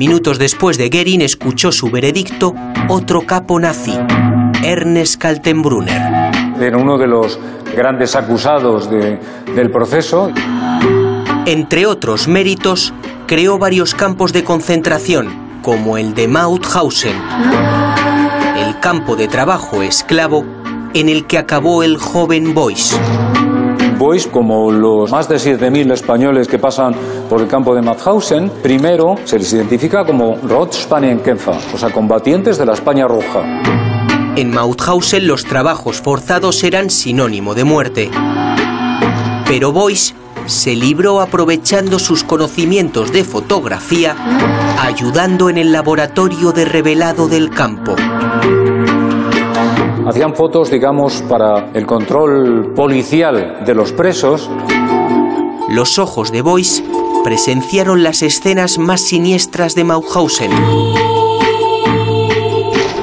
Minutos después de Goering escuchó su veredicto otro capo nazi, Ernest Kaltenbrunner. Era uno de los grandes acusados del proceso. Entre otros méritos, creó varios campos de concentración, como el de Mauthausen, el campo de trabajo esclavo en el que acabó el joven Boyce. Boys, como los más de 7.000 españoles que pasan por el campo de Mauthausen, primero se les identifica como Rotspanienkämpfer, o sea, combatientes de la España Roja. En Mauthausen los trabajos forzados eran sinónimo de muerte. Pero Boyce se libró aprovechando sus conocimientos de fotografía, ayudando en el laboratorio de revelado del campo. Hacían fotos, digamos, para el control policial de los presos. Los ojos de Boyce presenciaron las escenas más siniestras de Mauthausen.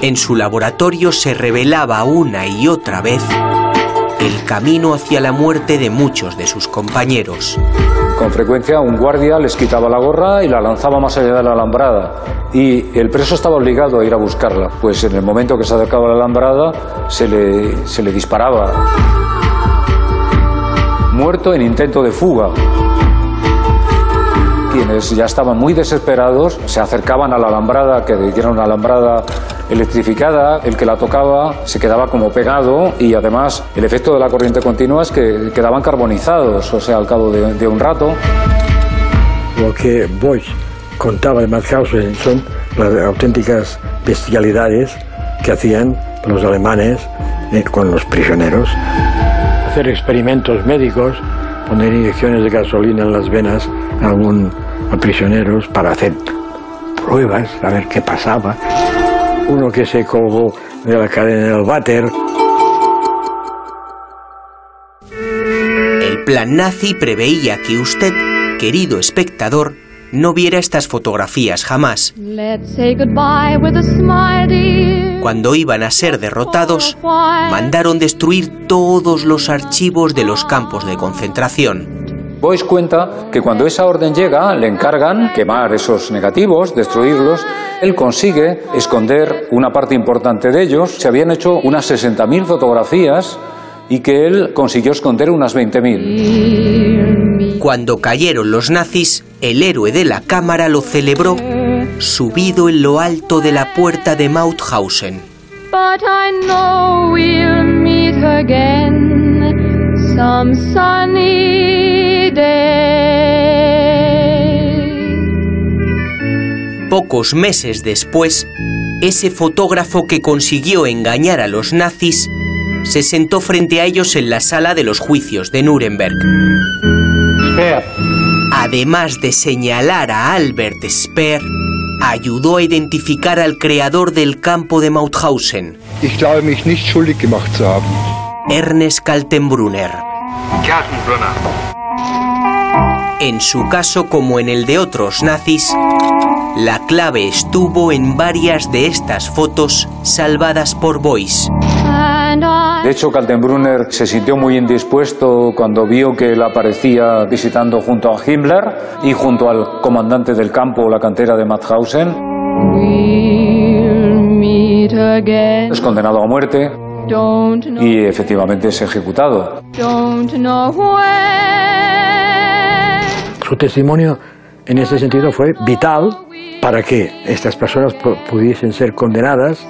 En su laboratorio se revelaba una y otra vez el camino hacia la muerte de muchos de sus compañeros. Con frecuencia un guardia les quitaba la gorra y la lanzaba más allá de la alambrada. Y el preso estaba obligado a ir a buscarla. Pues en el momento que se acercaba a la alambrada se le, se le disparaba. Muerto en intento de fuga. Quienes ya estaban muy desesperados se acercaban a la alambrada, que era una alambrada electrificada, el que la tocaba se quedaba como pegado y además el efecto de la corriente continua es que quedaban carbonizados, o sea, al cabo de, un rato. Lo que Boyce contaba de Mauthausen son las auténticas bestialidades que hacían los alemanes eh, con los prisioneros. Hacer experimentos médicos, poner inyecciones de gasolina en las venas a, a prisioneros para hacer pruebas, a ver qué pasaba uno que se colgó de la cadena del váter. El plan nazi preveía que usted, querido espectador, no viera estas fotografías jamás. Cuando iban a ser derrotados, mandaron destruir todos los archivos de los campos de concentración. Boyce cuenta que cuando esa orden llega, le encargan quemar esos negativos, destruirlos. Él consigue esconder una parte importante de ellos. Se habían hecho unas 60.000 fotografías y que él consiguió esconder unas 20.000. Cuando cayeron los nazis, el héroe de la cámara lo celebró subido en lo alto de la puerta de Mauthausen. Pocos meses después, ese fotógrafo que consiguió engañar a los nazis se sentó frente a ellos en la sala de los juicios de Nuremberg. Además de señalar a Albert Speer, ayudó a identificar al creador del campo de Mauthausen. Ernest Kaltenbrunner. En su caso, como en el de otros nazis, la clave estuvo en varias de estas fotos salvadas por Boyce. De hecho, Kaltenbrunner se sintió muy indispuesto cuando vio que él aparecía visitando junto a Himmler y junto al comandante del campo, la cantera de Mauthausen. Es condenado a muerte y efectivamente es ejecutado. Su testimonio en ese sentido fue vital para que estas personas pudiesen ser condenadas.